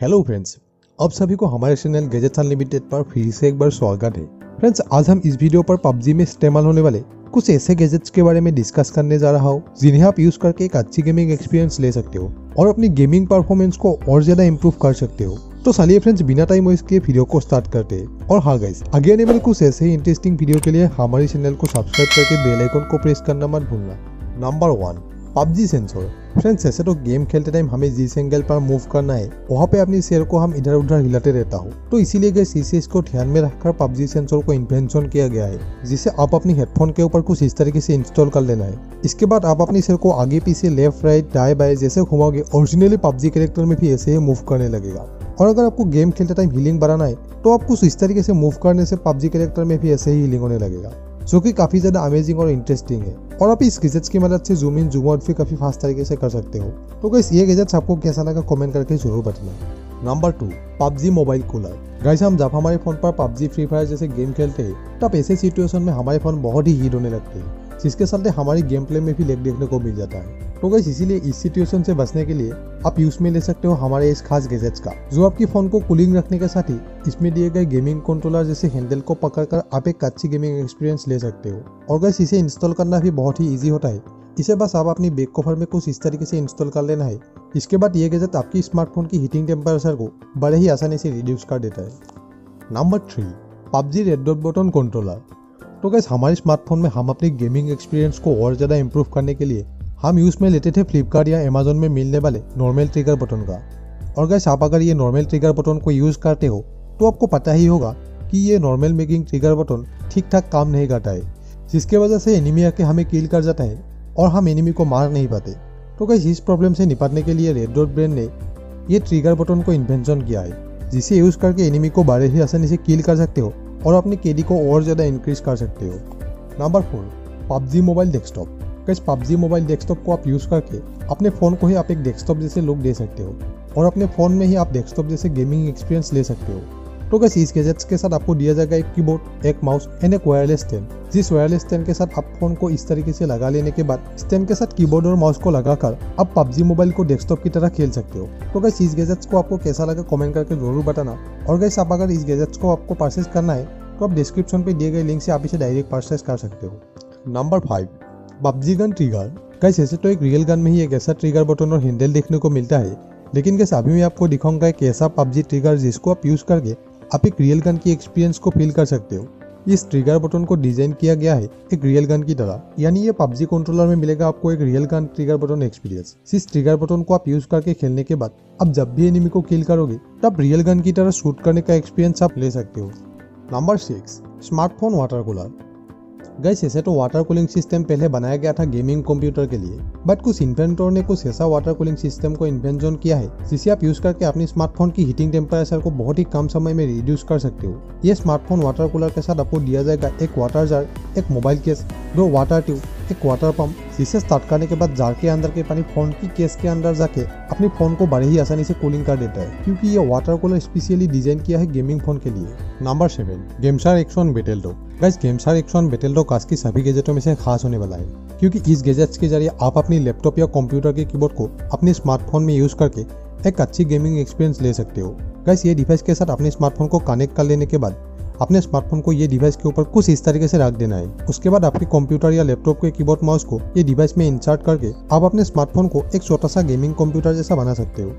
Hello friends आप सभी को हमारे चैनल गैजेट्स अनलिमिटेड पर फिर से एक बार स्वागत है। फ्रेंड्स आज हम इस वीडियो पर पबजी में इस्तेमाल होने वाले कुछ ऐसे गैजेट्स के बारे में डिस्कस करने जा रहा हूँ, जिन्हें आप यूज़ करके एक अच्छी गेमिंग एक्सपीरियंस ले सकते हो और अपनी गेमिंग परफॉर्मेंस को और ज़्यादा इम्प्रूव कर सकते हो। तो चलिए फ्रेंड्स बिना टाइम वेस्ट किए वीडियो को स्टार्ट करते हैं। और हाँ गाइस आगे आने वाले कुछ ऐसे ही इंटरेस्टिंग वीडियो के लिए हमारे चैनल को सब्सक्राइब करके बेल आइकन को प्रेस करना मत भूलना। Number one PUBG sensor friends ऐसे तो गेम खेलते टाइम हमें जिस एंगल पर मूव करना है। वहाँ पे अपनी शेयर को हम इधर उधर हिलाते रहता हूँ। तो इसीलिए गए सीसीएस को ध्यान में रखकर पबजी सेंसर को इन्वेंशन किया गया है, जिसे आप अपनी हेडफोन के ऊपर कुछ इस तरीके से इंस्टॉल कर लेना है। इसके बाद आप अपनी शेयर को आगे पीछे लेफ़्ट राइट दाएँ बाएँ जैसे घुमाओगे ओरिजिनली पबजी कैरेक्टर में भी ऐसे ही मूव करने लगेगा। और अगर आपको गेम खेलते टाइम हीलिंग बढ़ाना है तो आप कुछ इस तरीके से मूव करने से पबजी कैरेक्टर में भी ऐसे ही हीलिंग होने लगेगा। जो कि काफ़ी ज़्यादा अमेजिंग और इंटरेस्टिंग है। और आप इस गैजेट्स की मदद से जूम इन जूम आउट भी काफ़ी फास्ट तरीके से कर सकते हो। तो गैस ये गैजेट्स आपको कैसा लगा कमेंट करके ज़रूर बताना। Number two PUBG mobile cooler guys हम जब हमारे फ़ोन पर पबजी फ्री फायर जैसे गेम खेलते हैं, तब ऐसे सिचुएशन में हमारे फ़ोन बहुत ही हीट होने लगते हैं। जिसके चलते हमारी गेम प्ले में भी लेग देखने को मिल जाता है। तो गैस इसीलिए इस सिचुएशन से बचने के लिए आप यूज़ में ले सकते हो हमारे इस खास गैजेट्स का, जो आपकी फ़ोन को कूलिंग रखने के साथ ही इसमें दिए गए गेमिंग कंट्रोलर जैसे हैंडल को पकड़कर आप एक अच्छी गेमिंग एक्सपीरियंस ले सकते हो। और गैस इसे इंस्टॉल करना भी बहुत ही ईजी होता है। इसे बस आप अपनी बैक कवर में कुछ इस तरीके से इंस्टॉल कर लेना है। इसके बाद ये गैजेट आपकी स्मार्टफ़ोन की हीटिंग टेम्परेचर को बड़े ही आसानी से रिड्यूस कर देता है। Number three PUBG red dot button controller तो गैस हमारे स्मार्टफ़ोन में हम अपनी गेमिंग एक्सपीरियंस को और ज़्यादा इम्प्रूव करने के लिए हम यूज़ में लेते थे फ्लिपकार्ट या अमेजोन में मिलने वाले नॉर्मल ट्रिगर बटन का। और गैस आप अगर ये नॉर्मल ट्रिगर बटन को यूज़ करते हो तो आपको पता ही होगा कि ये नॉर्मल मेकिंग ट्रिगर बटन ठीक ठाक काम नहीं करता है, जिसके वजह से एनिमी आके हमें किल कर जाता है और हम एनिमी को मार नहीं पाते। तो गैस इस प्रॉब्लम से निपटने के लिए रेड डॉट ब्रेन ने ये ट्रिगर बटन को इन्वेंशन किया है, जिसे यूज़ करके एनिमी को बड़े ही आसानी से किल कर सकते हो। और अपनी केडी को और ज़्यादा इंक्रीज कर सकते हो। Number four PUBG mobile desktop कैसे पबजी मोबाइल डेस्कटॉप को आप यूज़ करके अपने फ़ोन को ही आप एक डेस्कटॉप जैसे लुक दे सकते हो? और अपने फ़ोन में ही आप डेस्कटॉप जैसे गेमिंग एक्सपीरियंस ले सकते हो। तो कैसे इस गैजेट्स के साथ आपको दिया जाएगा एक कीबोर्ड एक माउस एंड एक वायरलेस स्टैंड जिस वायरलेस स्टैंड के साथ आप फ़ोन को इस तरीके से लगा लेने के बाद स्टैंड के साथ कीबोर्ड और माउस को लगाकर आप पबजी मोबाइल को डेस्कटॉप की तरह खेल सकते हो। तो कैसे इस गैजेट्स को आपको कैसा लगा कमेंट करके ज़रूर बताना। और कैसे आप अगर इस गैजेट्स को आपको परचेज करना है तो आप डिस्क्रिप्शन पे दिए गए लिंक से आप इसे डायरेक्ट परचेज कर सकते हो। Number five PUBG gun trigger कैसे ऐसे तो एक रियल गन में ही एक ऐसा ट्रिगर बटन और हैंडल देखने को मिलता है। लेकिन कैसे अभी मैं आपको दिखाऊँगा एक ऐसा पबजी ट्रिगर जिसको आप यूज़ करके आप एक रियल गन की एक्सपीरियंस को फील कर सकते हो। इस ट्रिगर बटन को डिज़ाइन किया गया है एक रियल गन की तरह। यानी ये पबजी कंट्रोलर में मिलेगा आपको एक real gun trigger button experience इस ट्रिगर बटन को आप यूज़ करके खेलने के बाद, आप जब भी एनिमी को किल करोगे, तब रियल गन की तरह शूट करने का एक्सपीरियंस आप ले सकते हो। Number six smartphone water cooler guys ऐसे तो वाटर कूलिंग सिस्टम पहले बनाया गया था गेमिंग कंप्यूटर के लिए। बट कुछ इन्वेंटर ने कुछ ऐसा वाटर कूलिंग सिस्टम को इन्वेंशन किया है, जिसे आप यूज़ करके अपने स्मार्टफ़ोन की हीटिंग टेम्परेचर को बहुत ही कम समय में रिड्यूस कर सकते हो। ये स्मार्टफ़ोन वाटर कूलर के साथ आपको दिया जाएगा एक वाटर जार एक मोबाइल केस दो वाटर ट्यूब एक वाटर पंप जिसे स्टार्ट करने के बाद जार के अंदर के पानी फ़ोन की केस के अंदर जाके अपने फ़ोन को बड़े ही आसानी से कूलिंग कर देता है, क्योंकि ये वाटर कूलर स्पेशली डिज़ाइन किया है गेमिंग फ़ोन के लिए। Number seven, GameSir X one BattleDock. Guys GameSir X one BattleDock काज की सभी गैजेटों में से खास होने वाला है, क्योंकि इस गैजेट्स के ज़रिए आप अपनी लैपटॉप या कंप्यूटर के कीबोर्ड को अपने स्मार्टफ़ोन में यूज़ करके एक अच्छी गेमिंग एक्सपीरियंस ले सकते हो। गाइस ये डिवाइस के साथ अपने स्मार्टफ़ोन को कनेक्ट कर लेने के बाद अपने स्मार्टफ़ोन को ये डिवाइस के ऊपर कुछ इस तरीके से रख देना है। उसके बाद आपके कंप्यूटर या लैपटॉप के कीबोर्ड माउस को ये डिवाइस में इंसर्ट करके आप अपने स्मार्टफ़ोन को एक छोटा सा गेमिंग कंप्यूटर जैसा बना सकते हो।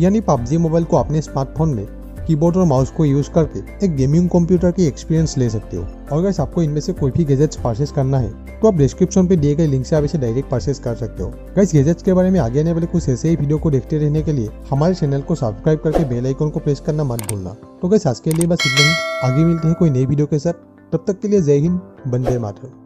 यानी पबजी मोबाइल को अपने स्मार्टफ़ोन में कीबोर्ड और माउस को यूज़ करके एक गेमिंग कंप्यूटर की एक्सपीरियंस ले सकते हो। और अगर आपको इनमें से कोई भी गैजेट्स परचेस करना है तो आप डिस्क्रिप्शन पे दिए गए लिंक से आप इसे डायरेक्ट परचेस कर सकते हो। गाइस गैजेट्स के बारे में आगे आने वाले कुछ ऐसे ही वीडियो को देखते रहने के लिए हमारे चैनल को सब्सक्राइब करके बेल आइकन को प्रेस करना मत भूलना। तो गैस आज के लिए बस इतना ही। आगे मिलते हैं कोई नई वीडियो के साथ। तब तक के लिए जय हिंद बंदे मातरम।